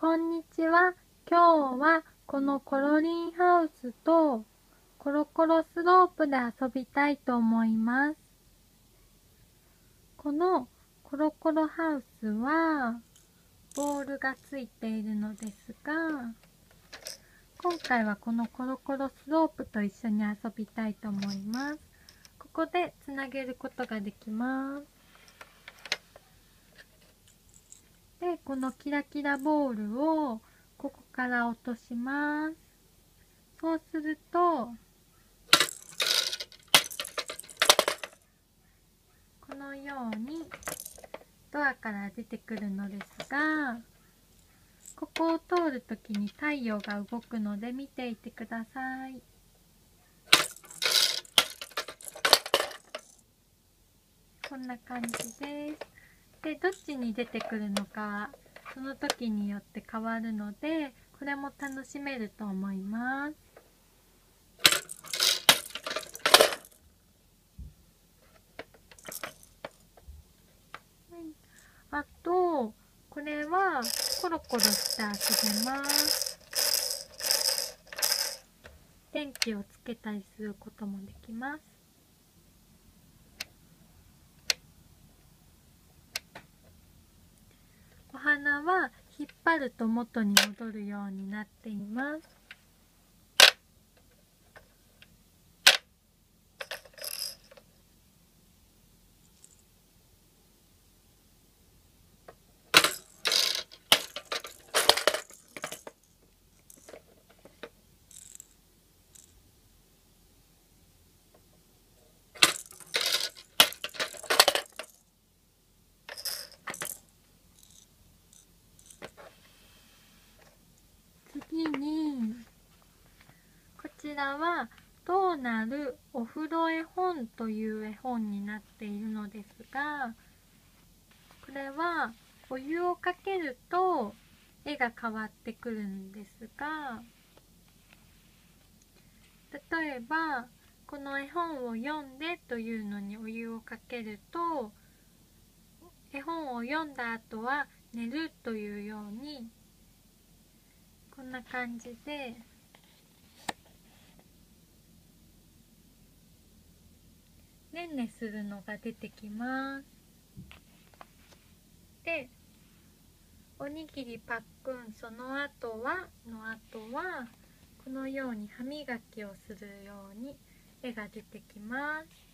こんにちは。今日はこのコロリンハウスとコロコロスロープで遊びたいと思います。このコロコロハウスはボールがついているのですが、今回はこのコロコロスロープと一緒に遊びたいと思います。ここでつなげることができます。で、このキラキラボールをここから落とします。そうすると、このようにドアから出てくるのですが、ここを通るときに太陽が動くので見ていてください。こんな感じです。で、どっちに出てくるのかその時によって変わるので、これも楽しめると思います。あと、これはコロコロして遊べます。電気をつけたりすることもできます。は引っ張ると元に戻るようになっています。次にこちらは「どうなるお風呂絵本」という絵本になっているのですがこれはお湯をかけると絵が変わってくるんですが例えばこの絵本を読んでというのにお湯をかけると絵本を読んだ後は寝るというようにこんな感じで。ねんねするのが出てきます。でおにぎりパックンその後はの後はこのように歯磨きをするように絵が出てきます。